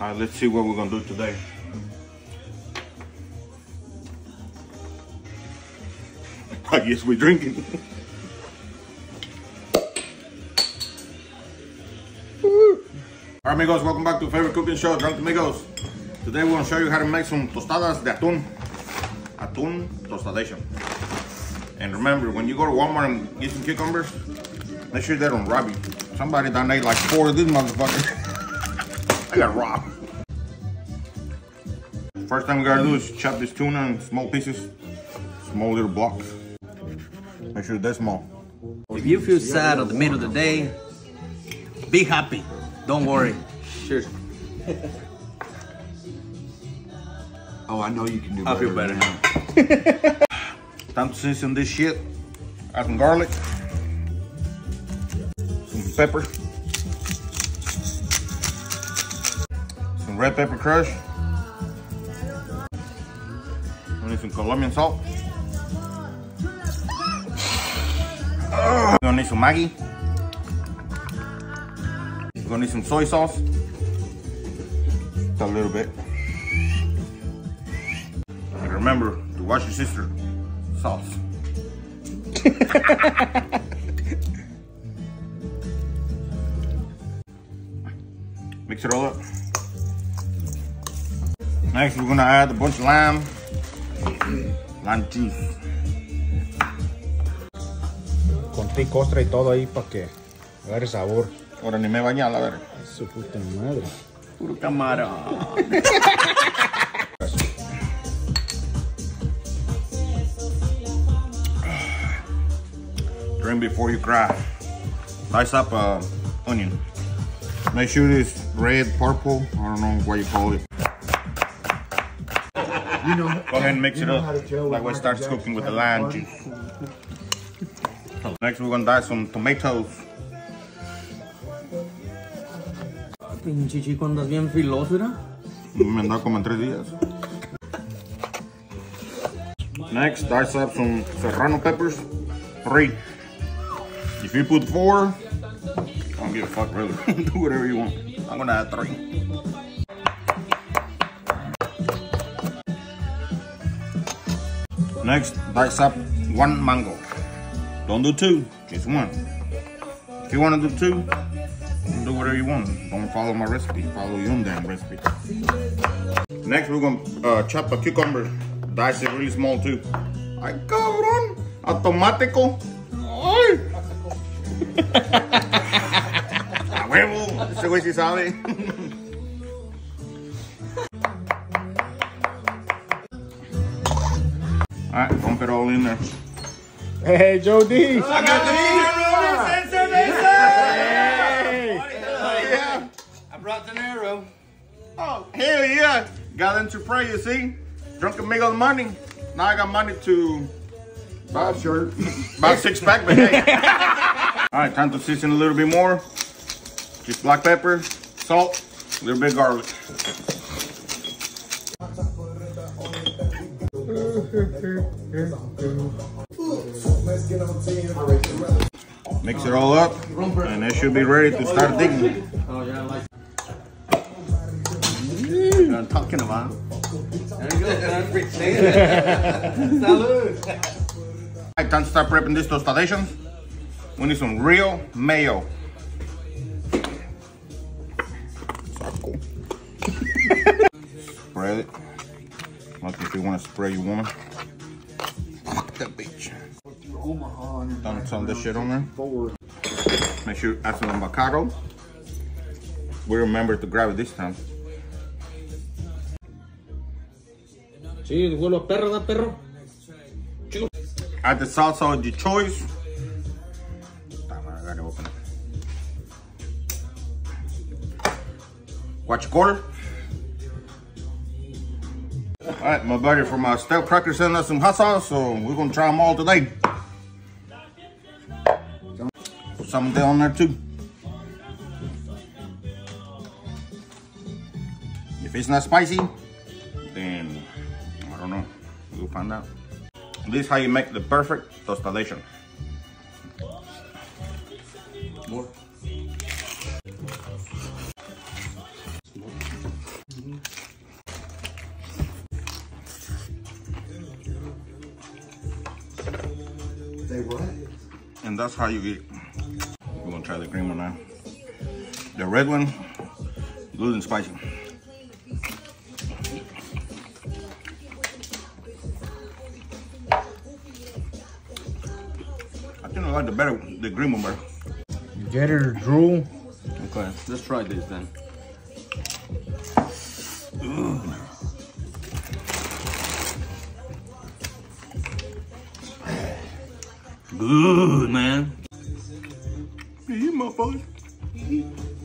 All right, let's see what we're gonna do today. I guess we're drinking. All right, amigos, welcome back to favorite cooking show, Drunken Migos. Today we're gonna show you how to make some tostadas de atún. Atún tostadation. And remember, when you go to Walmart and get some cucumbers, make sure they don't rob you. Somebody done ate like four of these motherfuckers. I got robbed. First thing we gotta do is chop this tuna in small pieces, small little blocks. Make sure they're small. If you feel sad at the middle of the day, be happy. Don't worry. Cheers. Oh, I know you can do it I better. feel better now. Time to season this shit. Add some garlic, some pepper, red pepper crush. We need some Colombian salt. We're gonna need some Maggi. We're gonna need some soy sauce. Just a little bit. And remember to wash your sister sauce. Mix it all up. Next, we're gonna add a bunch of lime, lime juice. Con té y costra y todo ahí para que agarre sabor. Ahora ni me bañé, a la verga. Su puta madre. Puro camarón. Drink before you cry. Dice up uh, onion. Make sure it's red, purple. I don't know what you call it. You know, Go ahead and mix it up. how to tell Like when we start Michael cooking with the lime juice. Next, we're gonna dice some tomatoes. Pinche chico, andas bien filoso, ¿verdad? Mm, me andaba como en tres días. Next, dice up some serrano peppers. Three. If you put four, I don't give a fuck really. Do whatever you want. I'm gonna add three. Next, dice up one mango. Don't do two, just one. If you wanna do two, do whatever you want. Don't follow my recipe. Follow your damn recipe. Next, we're gonna uh, chop a cucumber. Dice it really small too. Ay, cabrón. Automático. Ay. A huevo. Ese güey sí sabe. Alright, dump it all in there. Hey, Joe D. I got D. Yeah. I brought the arrow. Oh, hell yeah. Got into pray, you see? Drunk amigo money. Now I got money to Bob shirt. about six pack, but hey. All right, time to season a little bit more. Just black pepper, salt, a little bit of garlic. Mix it all up, and it should be ready to start digging. Oh, I what I'm talking about. There you go, son. Say it. Salud. All right, time start prepping these tostadations. We need some real mayo. Spread it. Like if you want to spray your woman. Fuck that bitch. Dump some of this shit on there. Make sure you add some avocado. We remember to grab it this time. Sí, huelo a perro, da perro. Add the salsa of your choice. Damn, I gotta open it. Watch your quarter. All right, my buddy from uh, Stale Cracker sent us some hot sauce, so we're gonna try them all today. Put some of that on there too. If it's not spicy, then I don't know. We'll find out. This is how you make the perfect tostadation. And that's how you eat it. We're gonna try the green one now. The red one, good and spicy. I think I like the better, the green one better. Get her drool. Okay, let's try this then. Good, man. You motherfuckers.